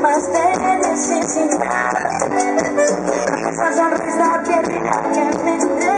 más te necesitaba. Esa sonrisa que me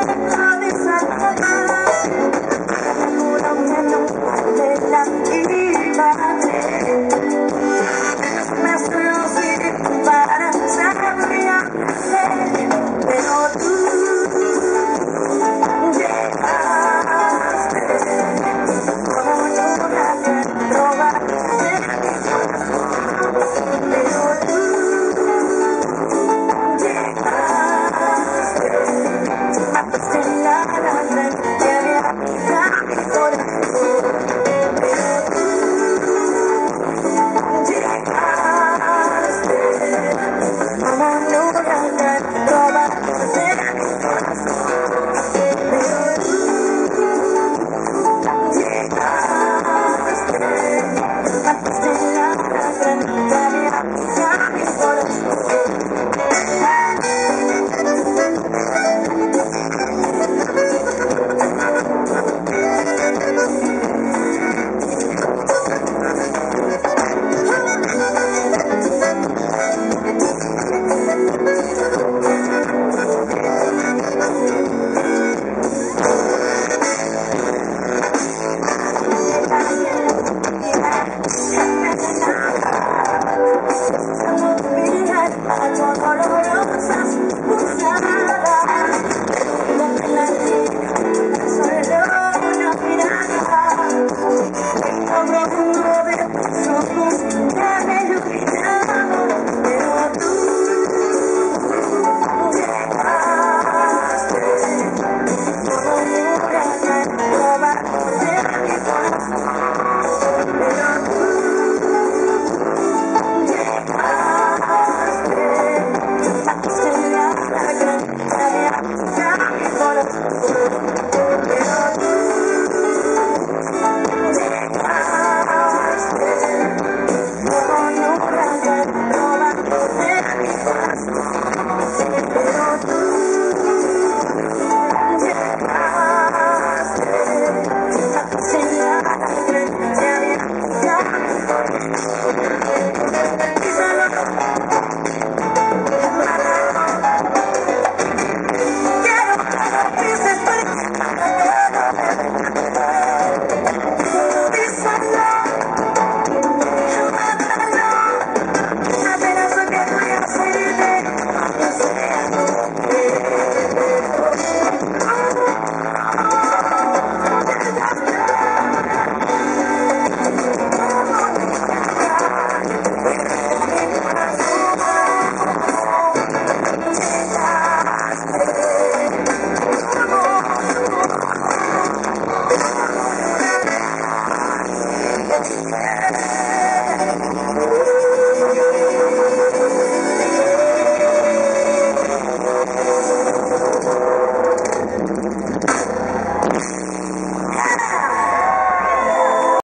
好了好了。